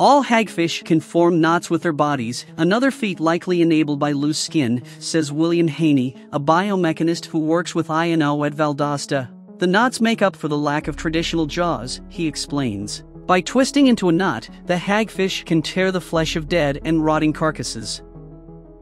All hagfish can form knots with their bodies, another feat likely enabled by loose skin, says William Haney, a biomechanist who works with Uyeno at Valdosta. The knots make up for the lack of traditional jaws, he explains. By twisting into a knot, the hagfish can tear the flesh of dead and rotting carcasses.